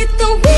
did the